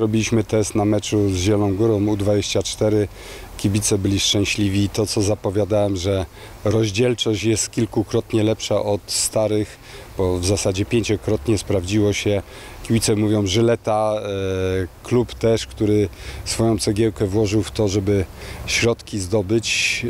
Robiliśmy test na meczu z Zieloną Górą U24. Kibice byli szczęśliwi. To, co zapowiadałem, że rozdzielczość jest kilkukrotnie lepsza od starych, bo w zasadzie pięciokrotnie sprawdziło się. Kibice mówią, Żyleta, e, klub też, który swoją cegiełkę włożył w to, żeby środki zdobyć.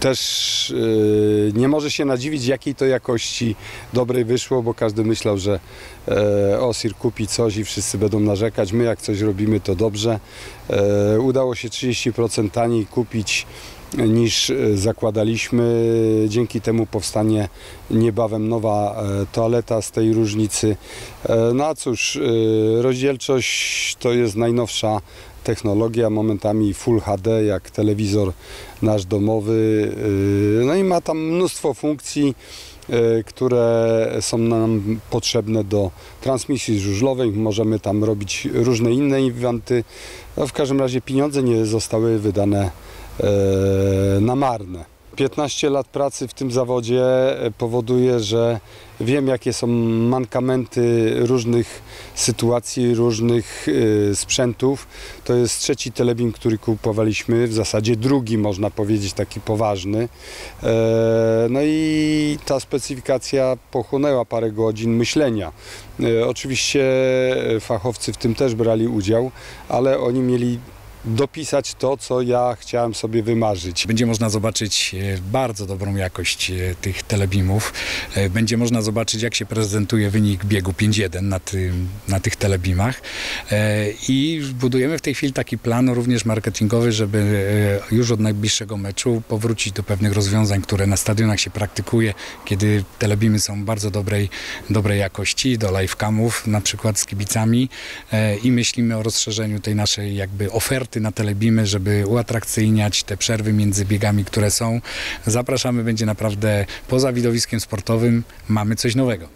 Też e, nie może się nadziwić, jakiej to jakości dobrej wyszło, bo każdy myślał, że e, Osir kupi coś i wszyscy będą narzekać. My jak coś robimy, to dobrze. E, udało się 30% taniej kupić niż e, zakładaliśmy. Dzięki temu powstanie niebawem nowa e, toaleta z tej różnicy. No a cóż, rozdzielczość to jest najnowsza technologia, momentami Full HD, jak telewizor nasz domowy. e, No i ma tam mnóstwo funkcji, e, które są nam potrzebne do transmisji żużlowej. Możemy tam robić różne inne eventy. No w każdym razie pieniądze nie zostały wydane e, na marne. 15 lat pracy w tym zawodzie e, powoduje, że wiem jakie są mankamenty różnych sytuacji, różnych e, sprzętów. To jest trzeci telebim, który kupowaliśmy, w zasadzie drugi można powiedzieć, taki poważny. E, No i ta specyfikacja pochłonęła parę godzin myślenia. Oczywiście fachowcy w tym też brali udział, ale oni mieli dopisać to, co ja chciałem sobie wymarzyć. Będzie można zobaczyć e, bardzo dobrą jakość e, tych telebimów. E, Będzie można zobaczyć, jak się prezentuje wynik biegu 5.1 na, na tych telebimach. I budujemy w tej chwili taki plan również marketingowy, żeby już od najbliższego meczu powrócić do pewnych rozwiązań, które na stadionach się praktykuje, kiedy telebimy są bardzo dobrej, dobrej jakości, do livecamów na przykład z kibicami i myślimy o rozszerzeniu tej naszej jakby oferty na telebimy, żeby uatrakcyjniać te przerwy między biegami, które są. Zapraszamy, będzie naprawdę poza widowiskiem sportowym, mamy coś nowego.